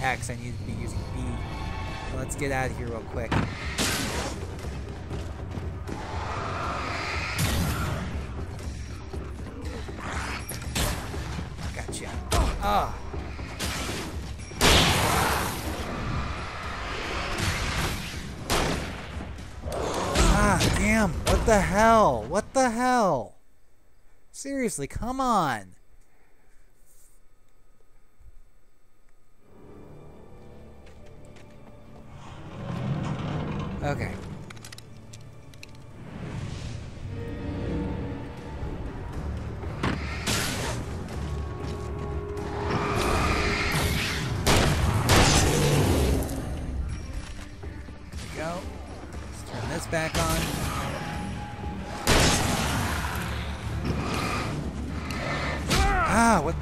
X. I need to be using B. Let's get out of here real quick. Gotcha. Ah. Ah, damn. What the hell? What the hell? Seriously, come on.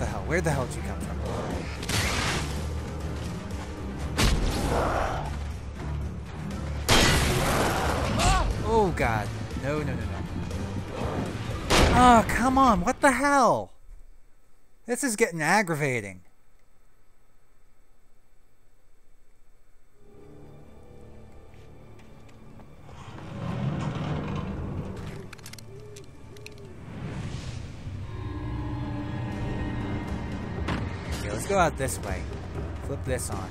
Hell? Where the hell did you come from? Oh god. No, no, no, no. Oh, come on. What the hell? This is getting aggravating. Okay, let's go out this way. Flip this on.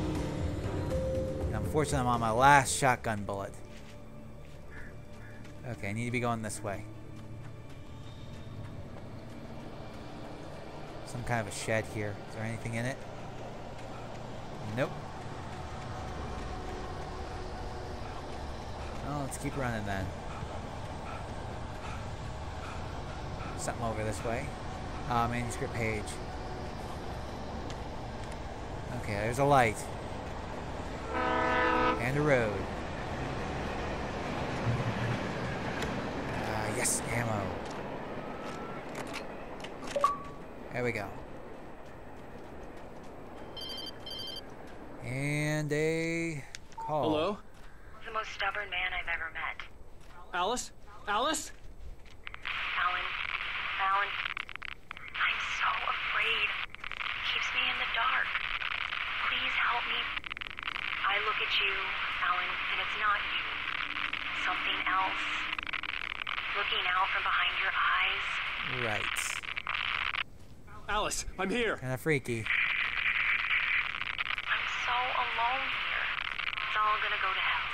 Unfortunately, I'm on my last shotgun bullet. Okay, I need to be going this way. Some kind of a shed here. Is there anything in it? Nope. Oh, let's keep running then. Something over this way. Uh, manuscript page. Okay, there's a light. And a road. Uh, yes, ammo. There we go. And a call. Hello? The most stubborn man I've ever met. Alice? Alice? Alan. Alan. I'm so afraid. Keeps me in the dark. Please help me. I look at you, Alan, and it's not you. Something else. Looking out from behind your eyes. Right. Alice, I'm here. Kind of freaky. I'm so alone here. It's all gonna go to hell.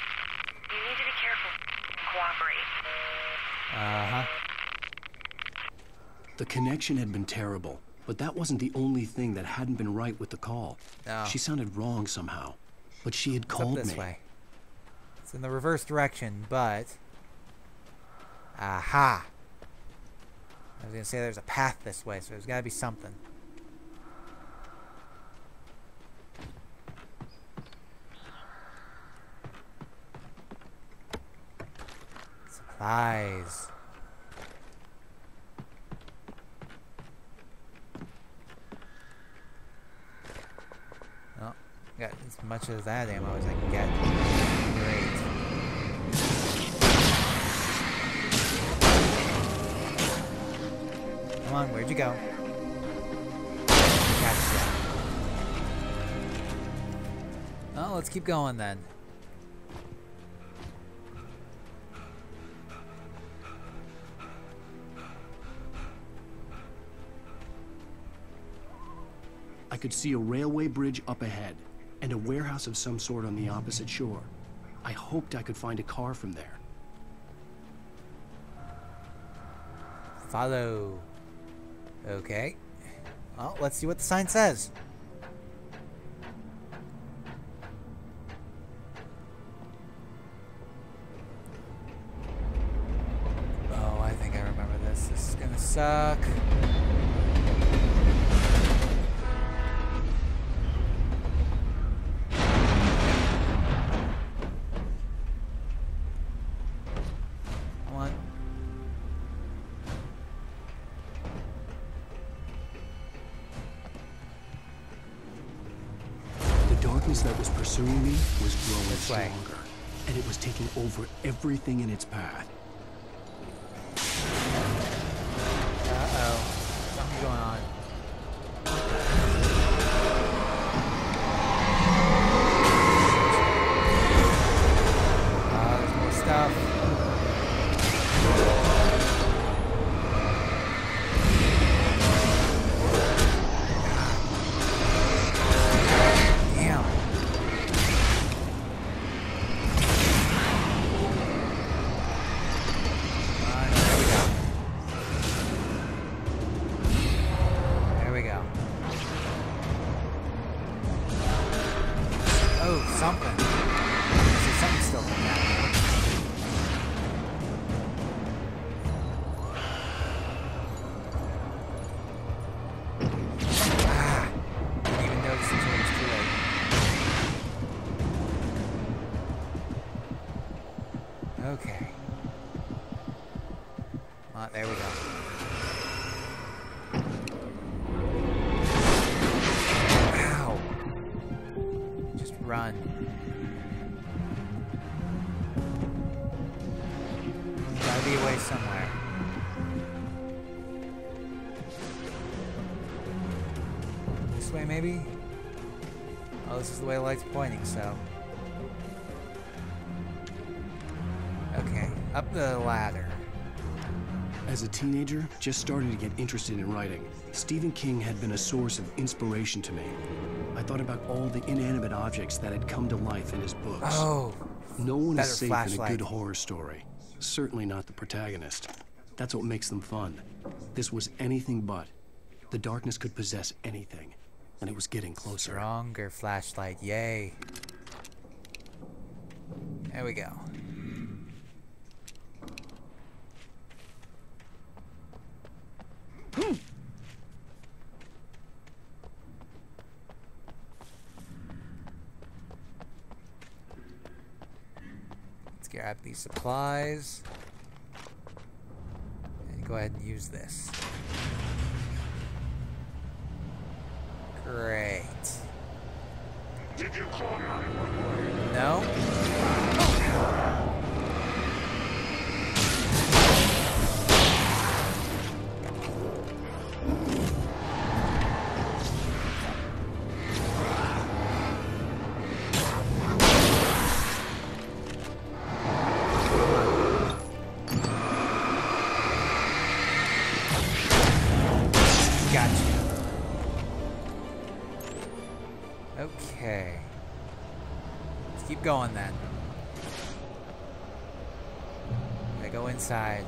You need to be careful. Cooperate. Uh huh. The connection had been terrible, but that wasn't the only thing that hadn't been right with the call. No. She sounded wrong somehow, but she had It's called this me. way. It's in the reverse direction, but. Aha! I was gonna say there's a path this way, so there's gotta be something. Supplies. Oh, much of that ammo as I can get. Great. Come on, where'd you go? Gotcha. Oh, let's keep going then. I could see a railway bridge up ahead and a warehouse of some sort on the opposite shore. I hoped I could find a car from there. Follow. Okay. Well, let's see what the sign says. Oh, I think I remember this. This is gonna suck. That was pursuing me was growing stronger, and it was taking over everything in its path. Something. See something still coming at Run. Gotta be away somewhere. This way, maybe? Oh, this is the way the light's pointing, so. Okay, up the ladder. As a teenager, just starting to get interested in writing, Stephen King had been a source of inspiration to me. I thought about all the inanimate objects that had come to life in his books. Oh, no one is safe in a good horror story. Certainly not the protagonist. That's what makes them fun. This was anything but. The darkness could possess anything, and it was getting closer. stronger flashlight, yay. There we go. Let's grab these supplies. And go ahead and use this. Great. Did you call your one way? No? Going then. I go inside.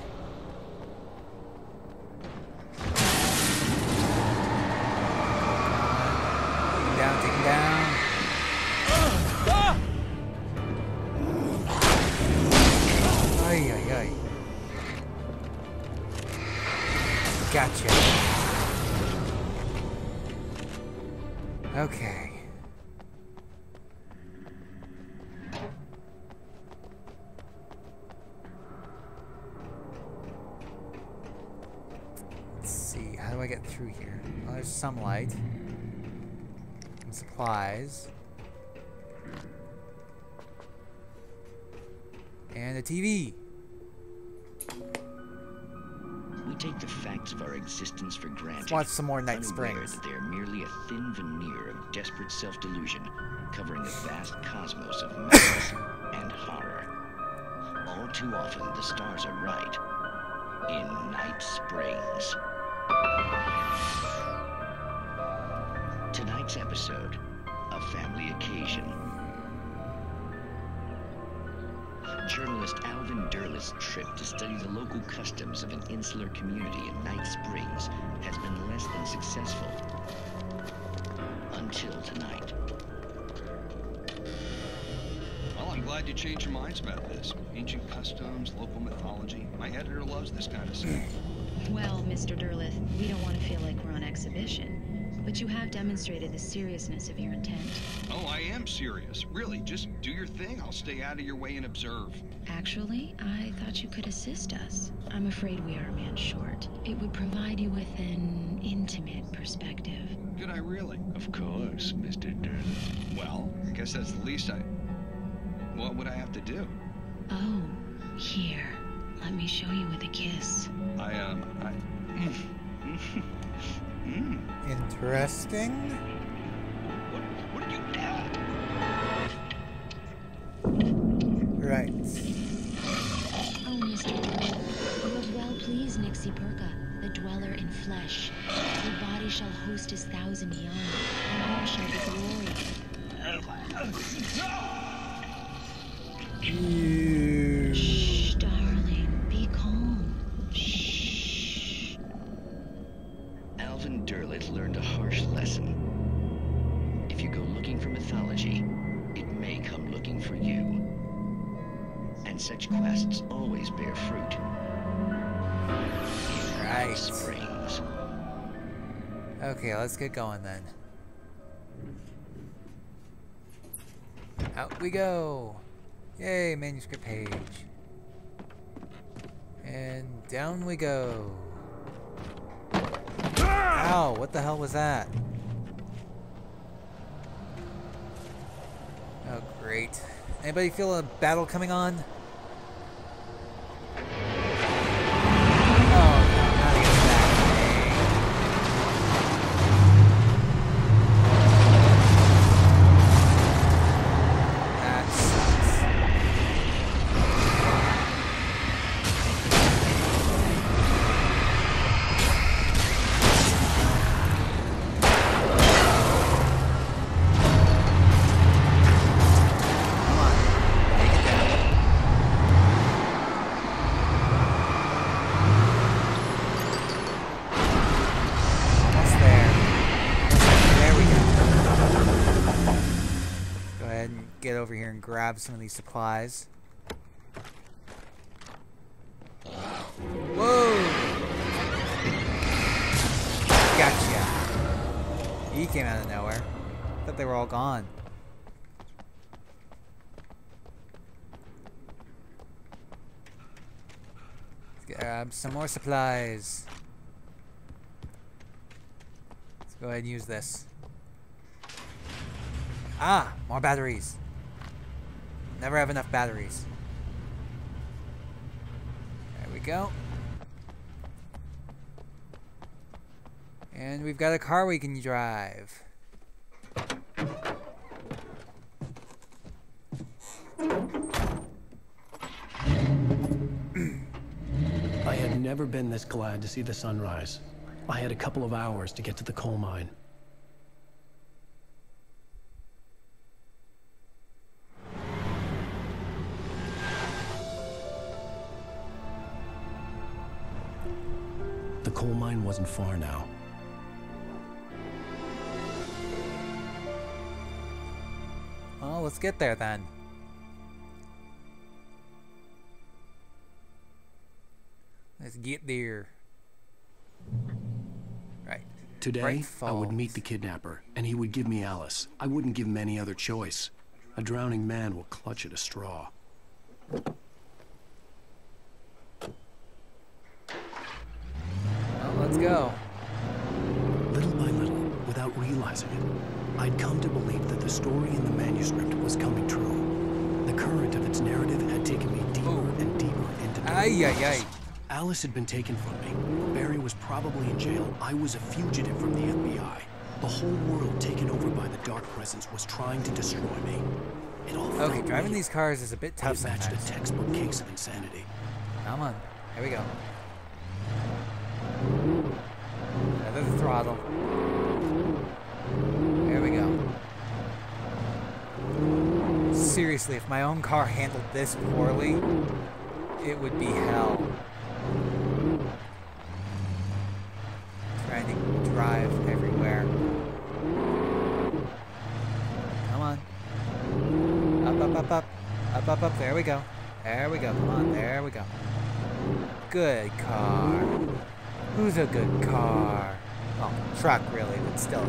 Get through here? Well, there's some light. Some supplies. And a TV. We take the facts of our existence for granted. watch some more Night Springs. that they are merely a thin veneer of desperate self-delusion, covering a vast cosmos of madness and horror. All too often, the stars are right. In Night Springs. Tonight's episode, a family occasion. Journalist Alvin Derleth's trip to study the local customs of an insular community in Night Springs has been less than successful. Until tonight. Well, I'm glad you changed your minds about this. Ancient customs, local mythology. My editor loves this kind of stuff. Well, Mr. Derleth, we don't want to feel like we're on exhibition, but you have demonstrated the seriousness of your intent. Oh, I am serious. Really, just do your thing. I'll stay out of your way and observe. Actually, I thought you could assist us. I'm afraid we are a man short. It would provide you with an intimate perspective. Did I really? Of course, Mr. Derleth. Well, I guess that's the least I. What would I have to do? Oh, here. Let me show you with a kiss. I, um, I. mm. Interesting. What, what are you doing? Right. Oh, Mr. Derleth, you have well pleased Nixie Perka, the dweller in flesh. Your body shall host his thousand young, and all shall be glory. You. Let's get going then. Out we go! Yay, manuscript page. And down we go. Ow, what the hell was that? Oh, great. Anybody feel a battle coming on? Get over here and grab some of these supplies. Whoa! Gotcha. He came out of nowhere. Thought they were all gone. Let's grab some more supplies. Let's go ahead and use this. Ah, more batteries. Never have enough batteries. There we go. And we've got a car we can drive. I had never been this glad to see the sunrise. I had a couple of hours to get to the coal mine. The coal mine wasn't far now. Well, let's get there then. Let's get there. Right. Today, I would meet the kidnapper, and he would give me Alice. I wouldn't give him any other choice. A drowning man will clutch at a straw. Well, let's go. Little by little, without realizing it, I'd come to believe that the story in the manuscript was coming true. The current of its narrative had taken me deeper and deeper into the Ay, ay, waters. ay. Alice had been taken from me. Barry was probably in jail. I was a fugitive from the FBI. The whole world taken over by the Dark Presence was trying to destroy me. It all Okay, driving real. these cars is a bit tough It matched a textbook case of insanity. Come on. Here we go. Throttle. There we go. Seriously, if my own car handled this poorly, it would be hell. Trying to drive everywhere. Come on. Up, up, up, up. Up, up, up. There we go. There we go. Come on. There we go. Good car. Who's a good car? Well, truck really, but still.